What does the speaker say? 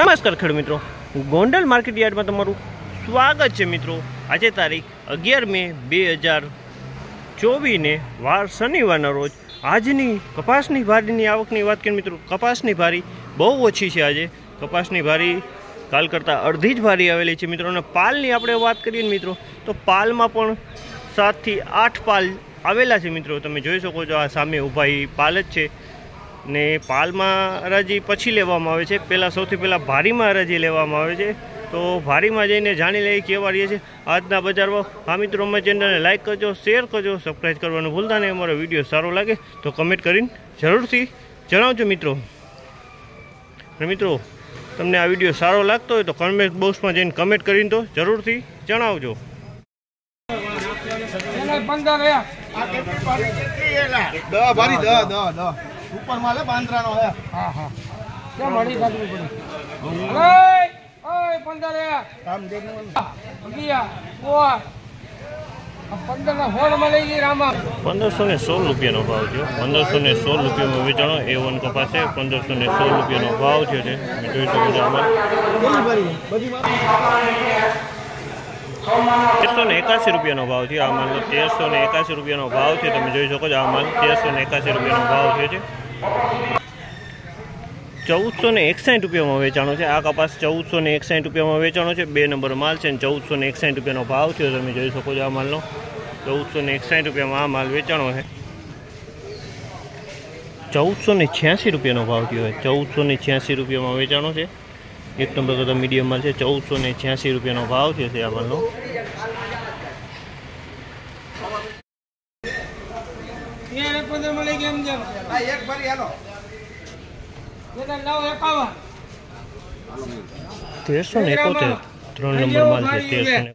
નમસ્કાર ખેડૂત મિત્રો. ગોંડલ માર્કેટ યાર્ડમાં તમારું સ્વાગત છે મિત્રો. આજે તારીખ અગિયાર મે બે હજાર ચોવીસને વાર શનિવારના રોજ આજની કપાસની ભારીની આવકની વાત કરીએ મિત્રો. કપાસની ભારી બહુ ઓછી છે આજે. કપાસની ભારી કાલ કરતાં અડધી જ ભારી આવેલી છે મિત્રો. અને પાલની આપણે વાત કરીએ ને મિત્રો, તો પાલમાં પણ સાતથી આઠ પાલ આવેલા છે મિત્રો. તમે જોઈ શકો છો આ સામે ઊભા પાલ જ છે. ને પાલમાં હરાજી પછી લેવામાં આવે છે. પહેલાં સૌથી પહેલાં ભારીમાં હરાજી લેવામાં આવે છે. તો ભારીમાં જઈને જાણી લઈએ કેવા રહીએ છે. આજના બજારમાં આ મિત્રો અમારી ચેનલને લાઇક કરજો શેર કરજો સબસ્ક્રાઈબ કરવાનું ભૂલતા નહીં. અમારો વીડિયો સારો લાગે તો કમેન્ટ કરીને જરૂરથી જણાવજો મિત્રો. મિત્રો તમને આ વીડિયો સારો લાગતો હોય તો કમેન્ટ બોક્સમાં જઈને કમેન્ટ કરીને તો જરૂરથી જણાવજો. પંદર ઉપર માલે પાંદરાનો હે. હા હા. કેમ મળી ખાધું પડી? ઓય ઓય પંદર. દેખનું પંદરસો ને સોળ રૂપિયાનો ભાવ થયો. પંદરસો ને સોળ રૂપિયામાં વેચાણો એ વન કપાસ. છે પંદરસો ને સોળ રૂપિયાનો ભાવ થયો છે. તમે જોઈ શકો છો આમાં. તેરસો ને એકાસી રૂપિયાનો ભાવ થયો. આ માલ તેરસો ને એકાસી રૂપિયાનો ભાવ છે તમે જોઈ શકો છો આ માલ તેરસો ને એકાસી રૂપિયાનો ભાવ થયો છે. ચૌદસો ને એકસાઠ રૂપિયામાં વેચાણો છે. આ કપાસ ચૌદસો ને એકસાઠ રૂપિયામાં વેચાણો છે. બે નંબર માલ છે ને ચૌદસો ને એકસાઠ રૂપિયાનો ભાવ થયો. તમે જોઈ શકો છો આ માલનો. ચૌદસો ને એકસાઠ રૂપિયામાં આ માલ વેચાણો છે. ચૌદસો ને છ્યાસી રૂપિયાનો ભાવ થયો છે. ચૌદસો ને છ્યાસી રૂપિયામાં વેચાણો છે. એક નંબર કરતા મીડિયમ માલ છે. ચૌદસો ને છ્યાસી રૂપિયાનો ભાવ થયો છે આ માલનો. એક પંદર મળી ગઈ એમ જેમ. એક ભરી હાલો. નવ એકાવન. તેરસો ને એકોતેર? ત્રણ નંબર માલ છે તેરસો